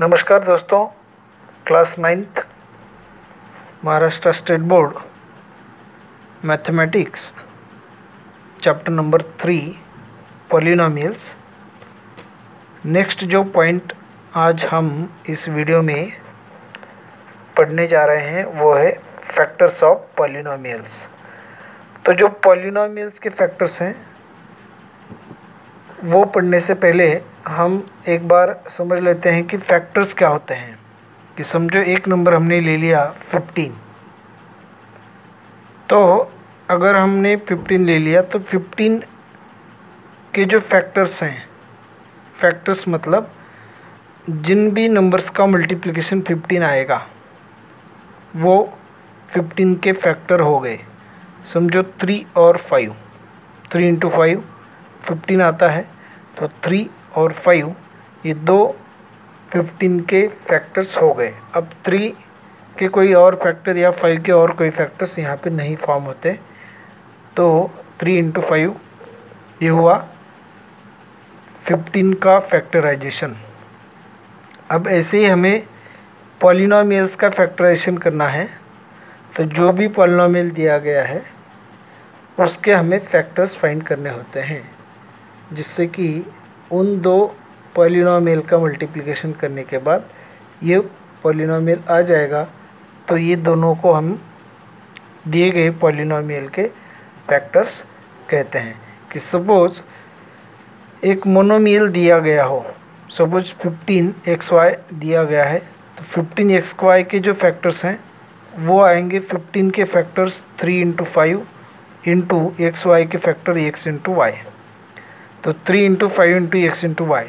नमस्कार दोस्तों, class ninth, Maharashtra state board, mathematics, chapter number three, polynomials. Next जो point आज हम इस वीडियो में पढ़ने जा रहे हैं, वो है फैक्टर्स ऑफ़ पॉलिनोमियल्स। तो जो पॉलिनोमियल्स के फैक्टर्स हैं, वो पढ़ने से पहले हम एक बार समझ लेते हैं कि फैक्टर्स क्या होते हैं। कि समझो एक नंबर हमने ले लिया फिफ्टीन तो अगर हमने फिफ्टीन ले लिया तो फिफ्टीन के जो फैक्टर्स हैं फैक्टर्स मतलब जिन भी नंबर्स का मल्टीप्लिकेशन फिफ्टीन आएगा, वो फिफ्टीन के फैक्टर हो गए। समझो थ्री और five three into five fifteen आता है तो थ्री और फाइव ये दो फिफ्टीन के फैक्टर्स हो गए। अब थ्री के कोई और फैक्टर या फाइव के और कोई फैक्टर्स यहाँ पे नहीं फॉर्म होते। तो थ्री इंटू फाइव ये हुआ फिफ्टीन का फैक्टराइजेशन अब ऐसे ही हमें पॉलिनोमियल्स का फैक्टराइजेशन करना है। तो जो भी पॉलिनोमियल दिया गया है, उसके हमें फैक्टर्स फाइंड करने होते हैं। जिससे कि उन दो पॉलिनोमियल का मल्टीप्लिकेशन करने के बाद ये पॉलिनोमियल आ जाएगा। तो ये दोनों को हम दिए गए पॉलिनोमियल के फैक्टर्स कहते हैं कि सपोज़ एक मोनोमियल दिया गया हो सपोज़ फिफ्टीन एक्स वाई दिया गया है तो फिफ्टीन एक्स वाई के जो फैक्टर्स हैं, वो आएँगे फिफ्टीन के factors three into five into X Y के फैक्टर एक्स इंटू वाई तो three into five into X into Y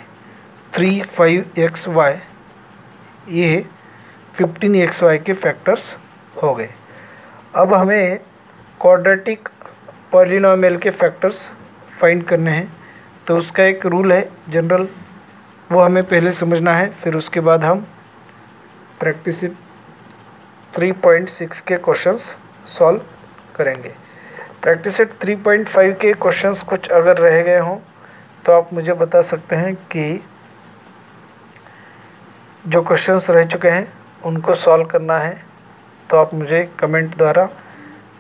three five X Y ये फिफ्टीन एक्स वाई के फैक्टर्स हो गए। अब हमें क्वाड्रेटिक पॉलिनोमियल के फैक्टर्स फाइंड करने हैं। तो उसका एक रूल है जनरल वो हमें पहले समझना है, फिर उसके बाद हम प्रैक्टिस थ्री पॉइंट सिक्स के क्वेश्चंस सॉल्व करेंगे। प्रैक्टिस थ्री पॉइंट फाइव के क्वेश्चंस कुछ अगर रह गए हों तो आप मुझे बता सकते हैं कि जो क्वेश्चंस रह चुके हैं, उनको सॉल्व करना है तो आप मुझे कमेंट द्वारा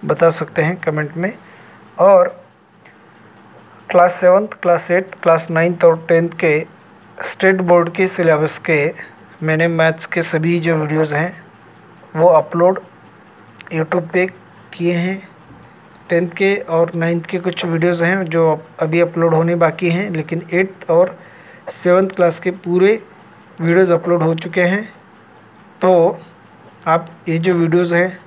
बता सकते हैं कमेंट में। और class seventh class eighth class ninth और टेंथ के स्टेट बोर्ड के सिलेबस के मैंने मैथ्स के सभी जो वीडियोज़ हैं, वो अपलोड यूट्यूब पे किए हैं। टेंथ के और नाइन्थ के कुछ वीडियोज़ हैं जो अभी अपलोड होने बाकी हैं, लेकिन एट्थ और सेवन्थ क्लास के पूरे वीडियोज़ अपलोड हो चुके हैं। तो आप ये जो वीडियोज़ हैं,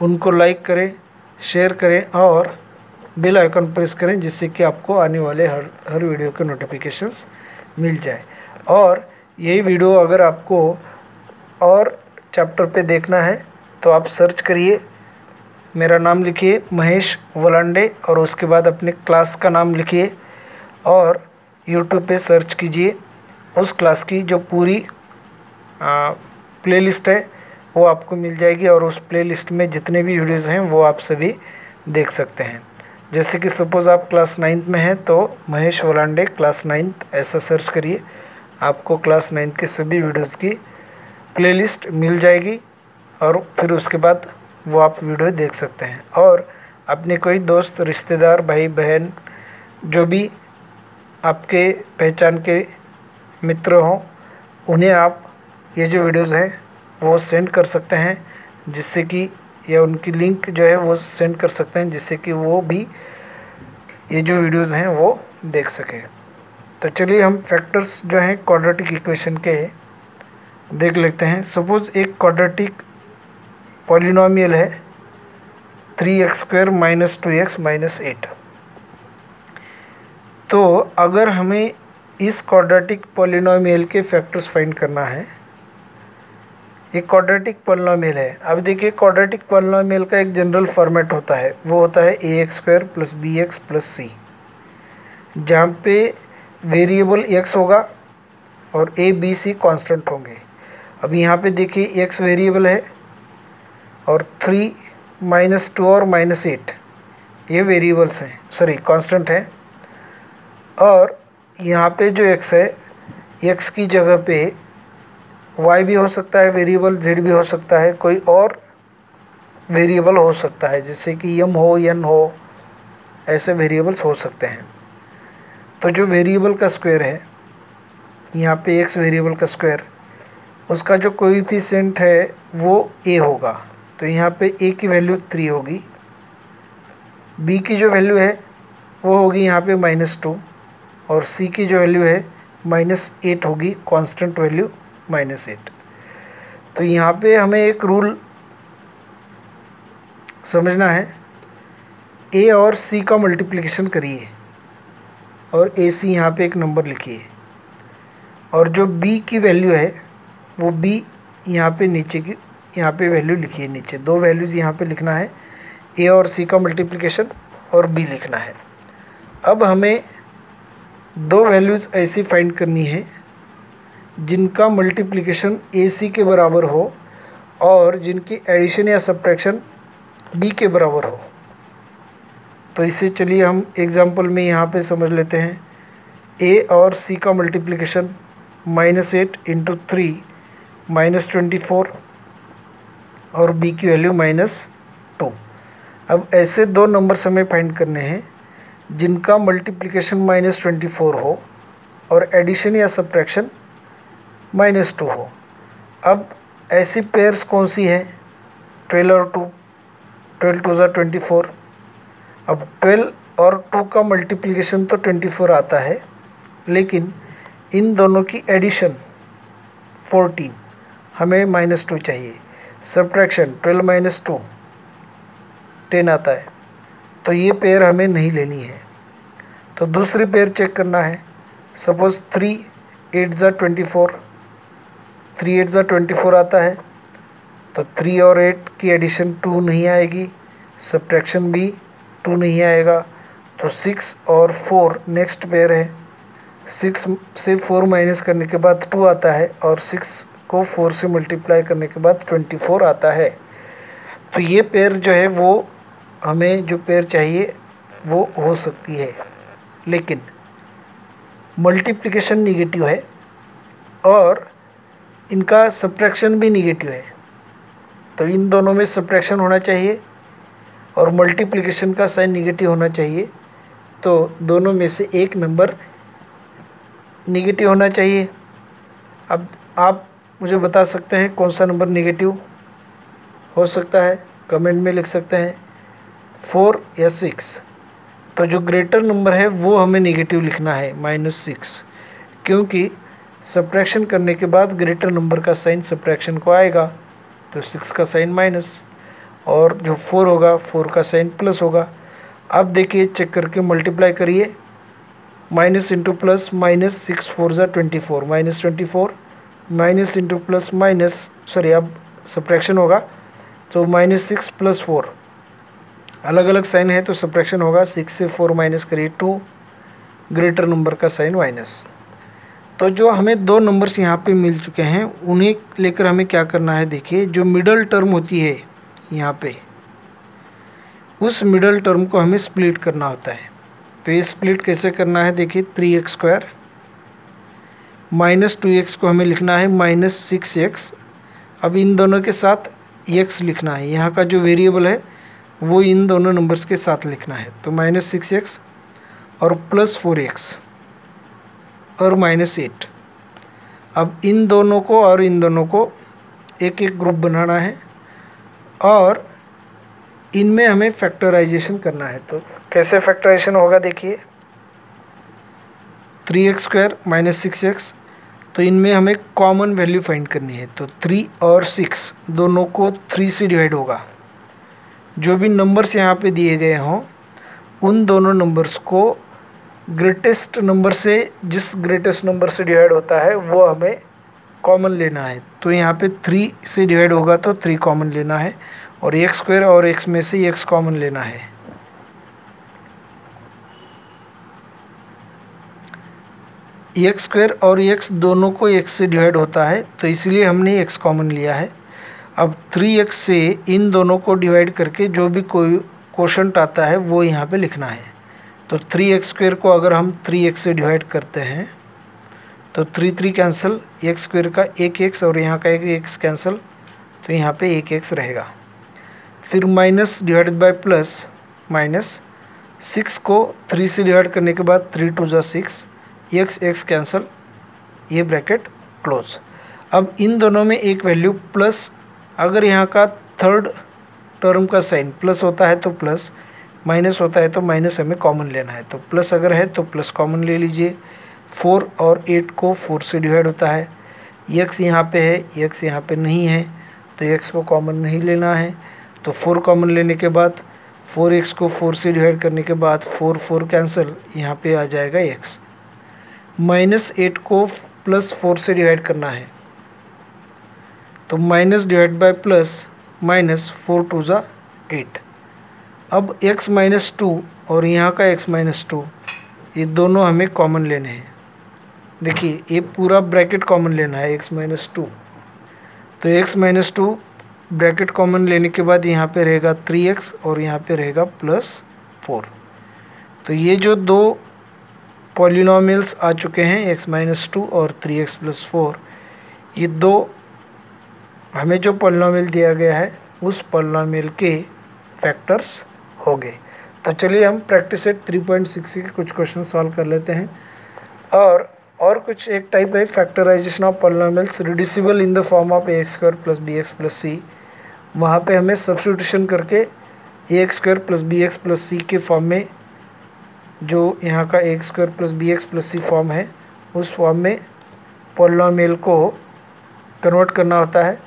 उनको लाइक करें, शेयर करें और बेल आइकन प्रेस करें, जिससे कि आपको आने वाले हर हर वीडियो के नोटिफिकेशंस मिल जाए। और यही वीडियो अगर आपको और चैप्टर पे देखना है तो आप सर्च करिए मेरा नाम लिखिए महेश वलांडे और उसके बाद अपने क्लास का नाम लिखिए और यूट्यूब पे सर्च कीजिए। उस क्लास की जो पूरी प्लेलिस्ट है, वो आपको मिल जाएगी और उस प्लेलिस्ट में जितने भी वीडियोज़ हैं, वो आप सभी देख सकते हैं। जैसे कि सपोज़ आप क्लास नाइन्थ में हैं तो महेश वलांडे क्लास नाइन्थ ऐसा सर्च करिए। आपको क्लास नाइन्थ के सभी वीडियोज़ की प्लेलिस्ट मिल जाएगी और फिर उसके बाद वो आप वीडियो देख सकते हैं। और अपने कोई दोस्त, रिश्तेदार, भाई, बहन, जो भी आपके पहचान के मित्र हों, उन्हें आप ये जो वीडियोज़ हैं, वो सेंड कर सकते हैं, जिससे कि, या उनकी लिंक जो है, वो सेंड कर सकते हैं, जिससे कि वो भी ये जो वीडियोज़ हैं, वो देख सकें। तो चलिए हम फैक्टर्स जो हैं क्वाड्रेटिक इक्वेशन के देख लेते हैं। सपोज़ एक क्वाड्रेटिक पॉलिनोमियल है three X square minus two X minus eight तो अगर हमें इस क्वाड्रेटिक पॉलिनोमियल के फैक्टर्स फाइंड करना है, ये क्वाड्रेटिक पॉलिनोमियल है। अब देखिए क्वाड्रेटिक पॉलिनोमियल का एक जनरल फॉर्मेट होता है, वो होता है A X square plus B X plus C जहाँ पे वेरिएबल एक्स होगा और ए बी सी कांस्टेंट होंगे। अब यहाँ पे देखिए एक्स वेरिएबल है और थ्री माइनस टू और माइनस एट ये वेरिएबल्स हैं। सॉरी कांस्टेंट हैं। और यहाँ पे जो एक्स है एक्स की जगह पे वाई भी हो सकता है वेरिएबल जेड भी हो सकता है, कोई और वेरिएबल हो सकता है, जैसे कि यम हो यन हो, ऐसे वेरिएबल्स हो सकते हैं। तो जो वेरिएबल का स्क्वायर है, यहाँ पे एक्स वेरिएबल का स्क्वायर उसका जो कोएफिशिएंट है, वो ए होगा। तो यहाँ पे ए की वैल्यू थ्री होगी। बी की जो वैल्यू है, वो होगी यहाँ पे माइनस टू और सी की जो वैल्यू है माइनस एट होगी कांस्टेंट वैल्यू माइनस एट तो यहाँ पे हमें एक रूल समझना है। ए और सी का मल्टीप्लिकेशन करिए और ए सी यहाँ पर एक नंबर लिखिए। और जो बी की वैल्यू है, वो बी यहाँ पे नीचे की यहाँ पे वैल्यू लिखिए नीचे। दो वैल्यूज़ यहाँ पे लिखना है। ए और सी का मल्टीप्लिकेशन और बी लिखना है। अब हमें दो वैल्यूज़ ऐसी फाइंड करनी है, जिनका मल्टीप्लिकेशन ए सी के बराबर हो और जिनकी एडिशन या सब्ट्रैक्शन बी के बराबर हो। तो इसे चलिए हम एग्ज़ाम्पल में यहाँ पे समझ लेते हैं। ए और सी का multiplication minus eight into three minus twenty four और बी की वैल्यू माइनस टू अब ऐसे दो नंबर्स हमें फाइंड करने हैं, जिनका मल्टीप्लिकेशन माइनस ट्वेंटी फोर हो और एडिशन या सब्ट्रैक्शन माइनस टू हो. अब ऐसी पेयर्स कौन सी हैं? ट्वेल्व और टू ट्वेल्व टू ज़ा ट्वेंटी फोर अब ट्वेल्व और टू का मल्टीप्लिकेशन तो ट्वेंटी फोर आता है, लेकिन इन दोनों की एडिशन फोर्टीन हमें माइनस टू चाहिए। Subtraction twelve minus two ten आता है। तो ये पेयर हमें नहीं लेनी है। तो दूसरी पेयर चेक करना है। सपोज़ थ्री एट ज़ा ट्वेंटी फोर थ्री एट ज़ा ट्वेंटी फोर आता है। तो थ्री और एट की एडिशन टू नहीं आएगी। सब्ट्रैक्शन भी टू नहीं आएगा। तो सिक्स और फोर नेक्स्ट पेयर है। सिक्स से फोर माइनस करने के बाद टू आता है और सिक्स को फोर से मल्टीप्लाई करने के बाद ट्वेंटी फोर आता है। तो ये पेयर जो है वो हमें जो पेयर चाहिए वो हो सकती है। लेकिन मल्टीप्लिकेशन निगेटिव है और इनका सब्ट्रैक्शन भी निगेटिव है। तो इन दोनों में सब्ट्रैक्शन होना चाहिए और मल्टीप्लिकेशन का साइन निगेटिव होना चाहिए। तो दोनों में से एक नंबर निगेटिव होना चाहिए। अब आप मुझे बता सकते हैं कौन सा नंबर निगेटिव हो सकता है? कमेंट में लिख सकते हैं। फोर या सिक्स तो जो ग्रेटर नंबर है, वो हमें नेगेटिव लिखना है माइनस सिक्स क्योंकि सब्ट्रैक्शन करने के बाद ग्रेटर नंबर का साइन सब्ट्रैक्शन को आएगा तो सिक्स का साइन माइनस और जो फोर होगा फोर का साइन प्लस होगा। अब देखिए चेक करके मल्टीप्लाई करिए। Minus into plus minus six four ज़ा twenty four minus twenty four minus into plus minus, sorry, अब सप्रैक्शन होगा तो माइनस सिक्स प्लस फोर। अलग अलग साइन है तो सप्रैक्शन होगा, सिक्स से फोर माइनस करिए टू, ग्रेटर नंबर का साइन माइनस। तो जो हमें दो नंबर्स यहाँ पे मिल चुके हैं, उन्हें लेकर हमें क्या करना है, देखिए, जो मिडल टर्म होती है यहाँ पे, उस मिडल टर्म को हमें स्प्लिट करना होता है। तो ये स्प्लिट कैसे करना है, देखिए, three X square minus two X को हमें लिखना है, माइनस सिक्स एक्स। अब इन दोनों के साथ एक्स लिखना है। यहाँ का जो वेरिएबल है, वो इन दोनों नंबर्स के साथ लिखना है। तो माइनस सिक्स एक्स और प्लस फोर एक्स और माइनस एट। अब इन दोनों को और इन दोनों को एक एक ग्रुप बनाना है और इनमें हमें फैक्टराइजेशन करना है। तो कैसे फैक्टराइजेशन होगा देखिए। Three x square minus six x तो इनमें हमें कॉमन वैल्यू फाइंड करनी है। तो थ्री और सिक्स दोनों को थ्री से डिवाइड होगा। जो भी नंबर्स यहाँ पे दिए गए हों, उन दोनों नंबर्स को ग्रेटेस्ट नंबर से, जिस ग्रेटेस्ट नंबर से डिवाइड होता है, वो हमें कॉमन लेना है। तो यहाँ पे थ्री से डिवाइड होगा तो थ्री कॉमन लेना है और एक स्क्वायर और एक्स में से एक्स कॉमन लेना है। एक्स स्क्वायर और एक्स दोनों को एक्स से डिवाइड होता है तो इसलिए हमने एक्स कॉमन लिया है। अब थ्री एक्स से इन दोनों को डिवाइड करके जो भी कोई क्वेश्चन आता है, वो यहाँ पे लिखना है। तो थ्री एक्स स्क्वेयर को अगर हम थ्री एक्स से डिवाइड करते हैं तो three three cancel x square का एक एक्स और यहाँ का एक एक्स कैंसिल तो यहाँ पे एक एक्स रहेगा। फिर minus divided by plus minus six को थ्री से डिवाइड करने के बाद थ्री टू ज़ा सिक्स एक्स एक्स कैंसिल, ये ब्रैकेट क्लोज। अब इन दोनों में एक वैल्यू प्लस, अगर यहाँ का थर्ड टर्म का साइन प्लस होता है तो प्लस, माइनस होता है तो माइनस हमें कॉमन लेना है। तो प्लस अगर है तो प्लस कॉमन ले लीजिए। फोर और एट को फोर से डिवाइड होता है। एक्स यहाँ पे है, एक्स यहाँ पे नहीं है तो एक्स को कॉमन नहीं लेना है। तो फोर कॉमन लेने के बाद, फोर एक्स को फोर से डिवाइड करने के बाद, फोर फोर कैंसिल, यहाँ पे आ जाएगा एक्स। माइनस एट को प्लस फोर से डिवाइड करना है। तो minus divide by plus minus four two ज़ा एट। अब x माइनस टू और यहाँ का x माइनस टू, ये दोनों हमें कॉमन लेने हैं। देखिए, ये पूरा ब्रैकेट कॉमन लेना है, x माइनस टू। तो x minus two bracket common लेने के बाद यहाँ पे रहेगा थ्री एक्स और यहाँ पे रहेगा प्लस फोर। तो ये जो दो पॉलिनोमियल्स आ चुके हैं, x माइनस टू और थ्री एक्स प्लस फोर ये दो हमें जो पॉलिनोमियल दिया गया है, उस पॉलिनोमियल के फैक्टर्स हो गए। तो चलिए हम practice at three point six के कुछ क्वेश्चन सॉल्व कर लेते हैं। और और कुछ एक टाइप है factorization of polynomials reducible in the form of a x square plus b x plus c वहाँ पे हमें सब्सटीट्यूशन करके a x square plus b x plus c के फॉर्म में जो यहाँ का x square plus b x plus c form है, उस फॉर्म में पॉलिनोमियल को कन्वर्ट करना होता है।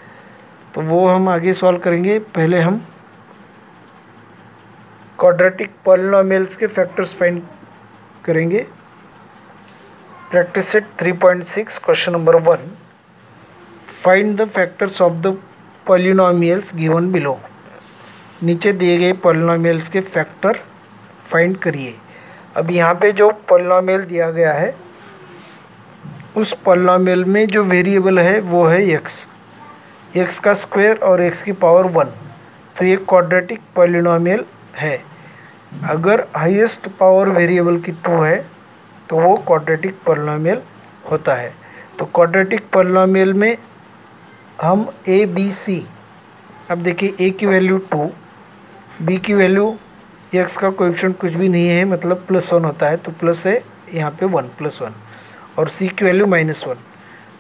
तो वो हम आगे सॉल्व करेंगे। पहले हम क्वाड्रेटिक पॉलिनोमियल्स के फैक्टर्स फाइंड करेंगे। Practice set 3.6 question number one find the factors of the polynomials given below नीचे दिए गए पॉलिनोमियल्स के फैक्टर फाइंड करिए। अब यहाँ पे जो पॉलिनोमियल दिया गया है, उस पॉलिनोमियल में जो वेरिएबल है, वो है एक्स एक्स का स्क्वायर और एक्स की पावर वन तो ये क्वाड्रेटिक पॉलिनोमियल है. अगर हाईएस्ट पावर वेरिएबल की टू है तो वो क्वाड्रेटिक पॉलिनोमियल होता है. तो क्वाड्रेटिक पॉलिनोमियल में हम ए बी सी अब देखिए ए की वैल्यू टू बी की वैल्यू एक्स का कोएफिशिएंट कुछ भी नहीं है मतलब प्लस वन होता है तो प्लस है यहाँ पे वन प्लस वन और सी की वैल्यू माइनस वन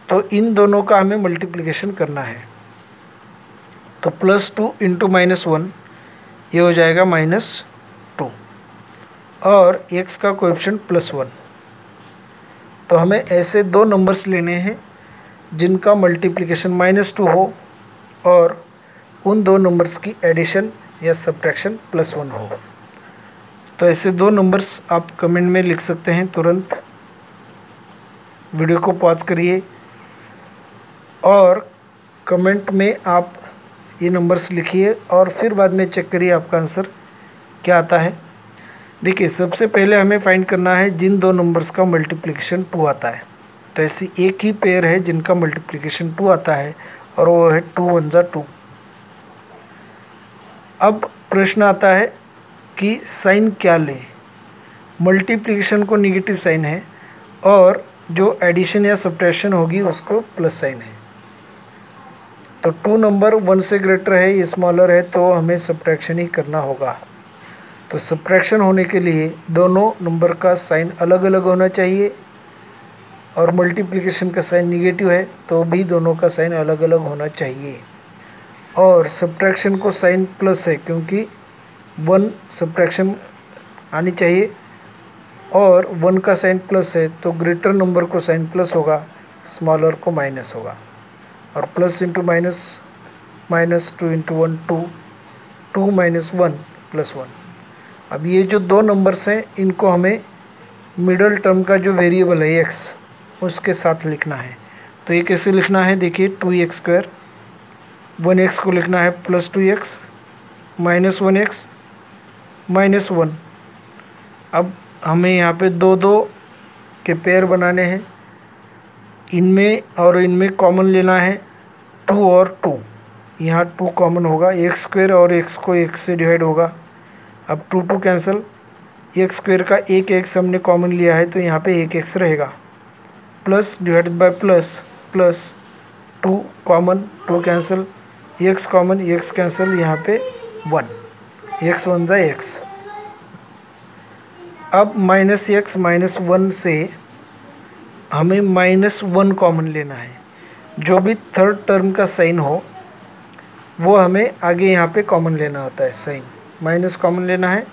तो इन दोनों का हमें मल्टीप्लिकेशन करना है. तो plus two into minus one ये हो जाएगा माइनस टू और एक्स का कोएफिशिएंट प्लस वन तो हमें ऐसे दो नंबर्स लेने हैं, जिनका मल्टीप्लिकेशन माइनस टू हो, और उन दो नंबर्स की एडिशन या सब्ट्रैक्शन प्लस वन हो. तो ऐसे दो नंबर्स आप कमेंट में लिख सकते हैं, तुरंत। वीडियो को पॉज करिए। और कमेंट में आप ये नंबर्स लिखिए और फिर बाद में चेक करिए आपका आंसर क्या आता है। देखिए, सबसे पहले हमें फाइंड करना है जिन दो नंबर्स का मल्टीप्लिकेशन टू आता है। तो ऐसी एक ही पेयर है जिनका मल्टीप्लिकेशन टू आता है और वो है टू वन ज़ा टू अब प्रश्न आता है कि साइन क्या लें। मल्टीप्लिकेशन को निगेटिव साइन है और जो एडिशन या सब्ट्रैक्शन होगी उसको प्लस साइन है। तो टू नंबर वन से ग्रेटर है, ये स्मॉलर है तो हमें सब्ट्रैक्शन ही करना होगा। तो सब्ट्रैक्शन होने के लिए दोनों नंबर का साइन अलग अलग होना चाहिए और मल्टीप्लिकेशन का साइन निगेटिव है तो भी दोनों का साइन अलग अलग होना चाहिए। और सब्ट्रैक्शन को साइन प्लस है, क्योंकि वन सब्ट्रैक्शन आनी चाहिए और वन का साइन प्लस है तो ग्रेटर नंबर को साइन प्लस होगा स्मॉलर को माइनस होगा। और plus into minus minus two into one two two minus one plus one अब ये जो दो नंबर्स हैं, इनको हमें मिडल टर्म का जो वेरिएबल है एक्स उसके साथ लिखना है। तो ये कैसे लिखना है? देखिए two x square one x को लिखना है plus two x minus one x minus one अब हमें यहाँ पे दो दो के पेयर बनाने हैं। इनमें और इनमें कॉमन लेना है। टू और टू यहाँ टू कॉमन होगा। एक स्क्वेयर और एक्स को एक से डिवाइड होगा। अब टू टू कैंसिल एक स्क्वेयर का एक एक्स हमने कॉमन लिया है तो यहाँ पे एक एक्स रहेगा। Plus divided by plus plus two common two cancel x common x cancel यहाँ पे वन एक्स वन जा एक्स। अब माइनस एक्स माइनस वन से हमें माइनस वन कॉमन लेना है। जो भी थर्ड टर्म का साइन हो, वो हमें आगे यहाँ पे कॉमन लेना होता है, साइन। माइनस कॉमन लेना है।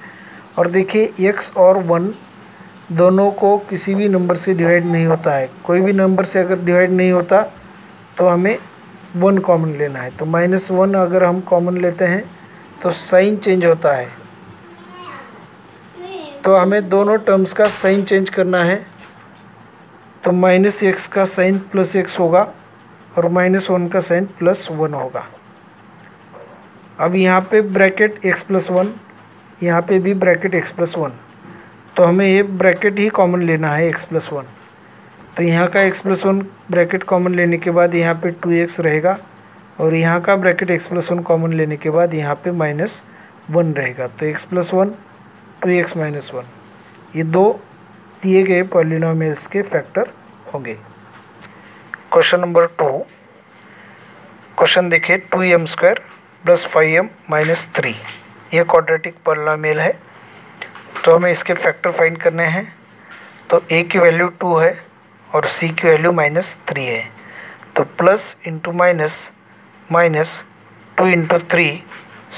और देखिए, एक्स और वन दोनों को किसी भी नंबर से डिवाइड नहीं होता है। कोई भी नंबर से अगर डिवाइड नहीं होता तो हमें वन कॉमन लेना है। तो माइनस वन अगर हम कॉमन लेते हैं तो साइन चेंज होता है। तो हमें दोनों टर्म्स का साइन चेंज करना है। तो माइनस एक्स का साइन प्लस एक्स होगा और माइनस वन का साइन प्लस वन होगा। अब यहाँ पे ब्रैकेट एक्स प्लस वन यहाँ पे भी ब्रैकेट एक्स प्लस वन तो हमें ये ब्रैकेट ही कॉमन लेना है एक्स प्लस वन तो यहाँ का x plus one bracket common लेने के बाद यहाँ पे टू एक्स रहेगा। और यहाँ का bracket x plus one common लेने के बाद यहाँ पे माइनस वन रहेगा। तो x plus one two x minus one ये दो दिए गए पॉलिनोमियल्स के फैक्टर होंगे। क्वेश्चन नंबर टू क्वेश्चन देखिए two m square plus five m minus three ये क्वाड्रेटिक पॉलिनोमियल है। तो हमें इसके फैक्टर फाइंड करने हैं। तो ए की वैल्यू टू है और सी की वैल्यू माइनस थ्री है। तो plus into minus minus two into three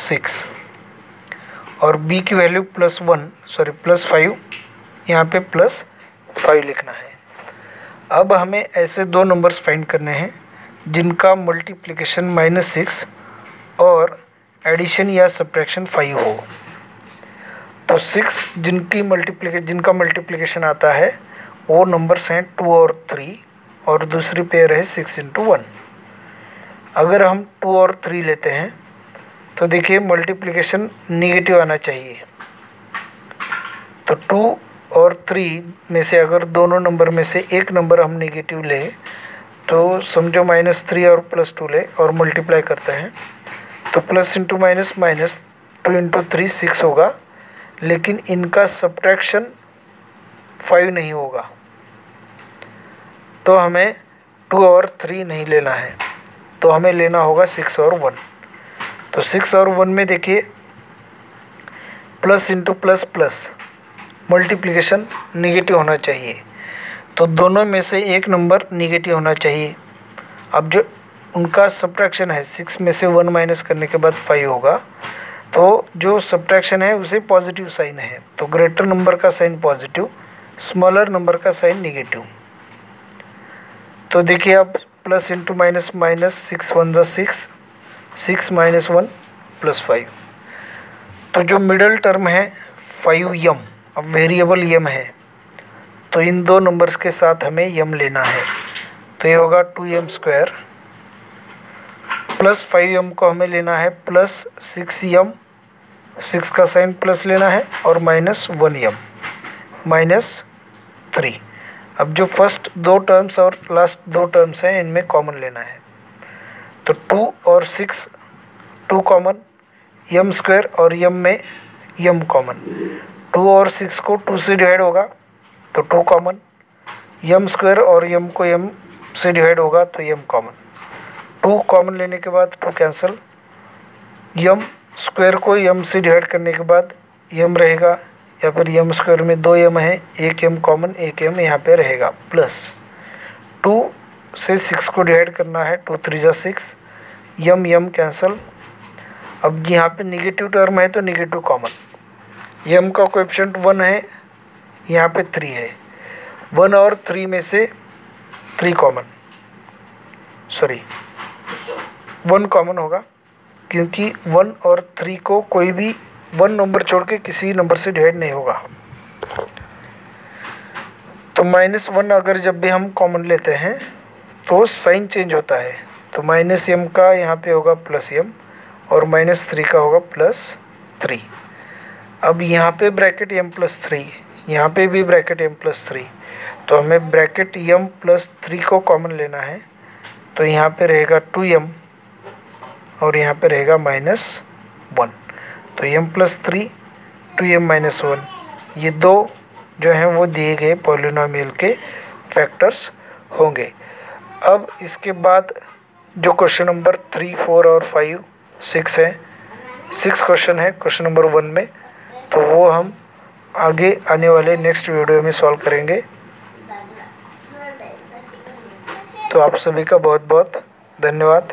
six और बी की value plus one sorry plus five यहाँ पे प्लस फाइव लिखना है। अब हमें ऐसे दो नंबर्स फाइंड करने हैं, जिनका मल्टीप्लिकेशन माइनस सिक्स और एडिशन या सब्ट्रैक्शन फाइव हो। तो सिक्स जिनकी मल्टीप्लिके जिनका मल्टीप्लिकेशन आता है, वो नंबर्स हैं टू और थ्री और दूसरी पेयर है सिक्स इंटू वन अगर हम टू और थ्री लेते हैं तो देखिए मल्टीप्लिकेशन निगेटिव आना चाहिए। तो टू और थ्री में से अगर दोनों नंबर में से एक नंबर हम निगेटिव लें तो समझो माइनस थ्री और प्लस टू ले और मल्टीप्लाई करते हैं तो plus into minus minus two into three six होगा, लेकिन इनका सब्ट्रैक्शन फाइव नहीं होगा। तो हमें टू और थ्री नहीं लेना है। तो हमें लेना होगा सिक्स और वन। तो सिक्स और वन में देखिए, plus into plus plus multiplication negative होना चाहिए। तो दोनों में से एक नंबर निगेटिव होना चाहिए। अब जो उनका सब्ट्रैक्शन है, सिक्स में से वन माइनस करने के बाद फाइव होगा। तो जो सब्ट्रैक्शन है, उसे पॉजिटिव साइन है। तो ग्रेटर नंबर का साइन पॉजिटिव स्मॉलर नंबर का साइन निगेटिव तो देखिए अब plus into minus minus six one ज़ा six six minus one plus five तो जो मिडल टर्म है फाइव यम अब वेरिएबल यम है। तो इन दो नंबर्स के साथ हमें यम लेना है। तो ये होगा two m square plus five m को हमें लेना है प्लस सिक्स एम सिक्स का साइन प्लस लेना है, और minus one m minus three अब जो फ़र्स्ट दो टर्म्स और लास्ट दो टर्म्स हैं, इनमें कॉमन लेना है। तो टू और six two common m square और यम में यम कॉमन टू और सिक्स को टू से डिवाइड होगा तो टू कॉमन यम स्क्वायर और यम को यम से डिवाइड होगा तो यम कॉमन टू कॉमन लेने के बाद टू कैंसिल यम स्क्वायर को यम से डिवाइड करने के बाद यम रहेगा या फिर यम स्क्वायर में दो यम है, एक यम कॉमन एक यम यहाँ पे रहेगा प्लस टू से सिक्स को डिवाइड करना है टू थ्री ज़ा सिक्स यम यम कैंसिल अब यहाँ पे निगेटिव टर्म है तो निगेटिव कॉमन यम का कोएफिशिएंट वन है, यहाँ पे थ्री है। वन और थ्री में से three common sorry one common होगा, क्योंकि वन और थ्री को कोई भी वन नंबर छोड़ के किसी नंबर से डिवाइड नहीं होगा। तो माइनस वन अगर जब भी हम कॉमन लेते हैं तो साइन चेंज होता है। तो माइनस एम का यहाँ पे होगा प्लस एम और माइनस थ्री का होगा प्लस थ्री अब यहाँ पे ब्रैकेट एम प्लस थ्री यहाँ पे भी ब्रैकेट एम प्लस थ्री तो हमें ब्रैकेट एम प्लस थ्री को कॉमन लेना है। तो यहाँ पे रहेगा टू एम और यहाँ पे रहेगा माइनस वन तो m plus three two m minus one ये दो जो हैं वो दिए गए पॉलिनोमियल के फैक्टर्स होंगे। अब इसके बाद जो क्वेश्चन नंबर थ्री फोर और फाइव सिक्स है सिक्स क्वेश्चन है क्वेश्चन नंबर वन में तो वो हम आगे आने वाले नेक्स्ट वीडियो में सॉल्व करेंगे। तो आप सभी का बहुत बहुत धन्यवाद।